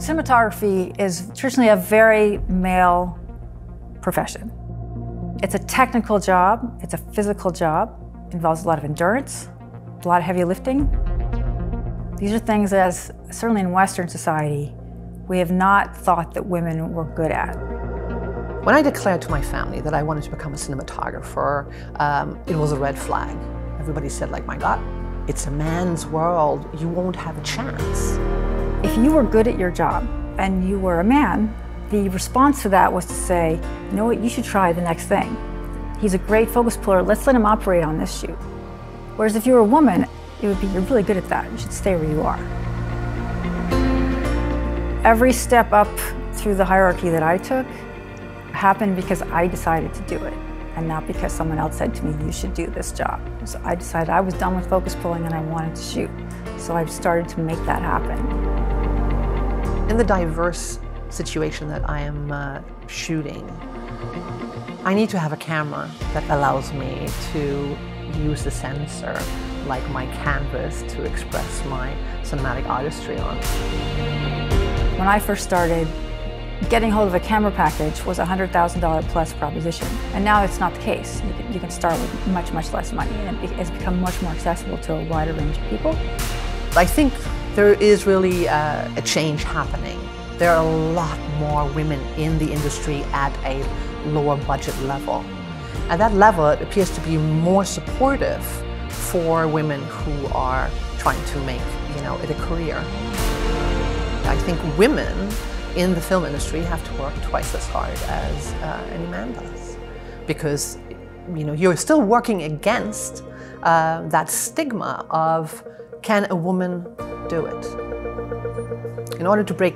Cinematography is traditionally a very male profession. It's a technical job, it's a physical job, it involves a lot of endurance, a lot of heavy lifting. These are things as, certainly in Western society, we have not thought that women were good at. When I declared to my family that I wanted to become a cinematographer, um, it was a red flag. Everybody said like, my God, it's a man's world, you won't have a chance. If you were good at your job and you were a man, the response to that was to say, you know what, you should try the next thing. He's a great focus puller, let's let him operate on this shoot. Whereas if you were a woman, it would be, you're really good at that, you should stay where you are. Every step up through the hierarchy that I took happened because I decided to do it and not because someone else said to me, you should do this job. So I decided I was done with focus pulling and I wanted to shoot. So I started to make that happen. In the diverse situation that I am uh, shooting, I need to have a camera that allows me to use the sensor like my canvas to express my cinematic artistry on. When I first started, getting hold of a camera package was a $100,000 plus proposition. And now it's not the case. You can, you can start with much, much less money and it's become much more accessible to a wider range of people. I think there is really uh, a change happening. There are a lot more women in the industry at a lower budget level. At that level, it appears to be more supportive for women who are trying to make you know, it a career. I think women in the film industry have to work twice as hard as uh, any man does because you know you're still working against uh, that stigma of can a woman do it. In order to break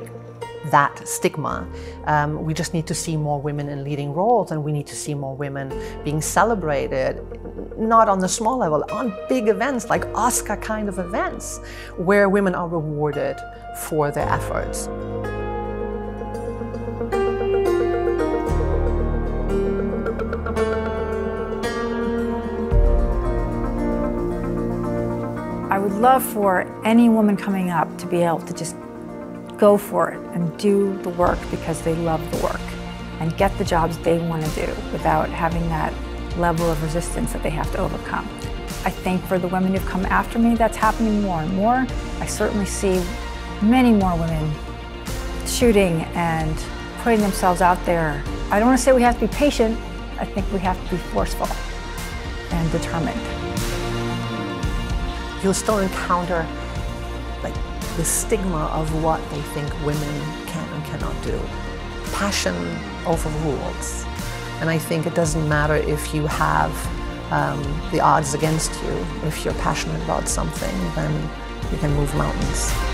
that stigma um, we just need to see more women in leading roles and we need to see more women being celebrated not on the small level on big events like oscar kind of events where women are rewarded for their efforts would love for any woman coming up to be able to just go for it and do the work because they love the work and get the jobs they want to do without having that level of resistance that they have to overcome. I think for the women who've come after me, that's happening more and more. I certainly see many more women shooting and putting themselves out there. I don't want to say we have to be patient, I think we have to be forceful and determined you'll still encounter like the stigma of what they think women can and cannot do. Passion overrules. And I think it doesn't matter if you have um, the odds against you. If you're passionate about something, then you can move mountains.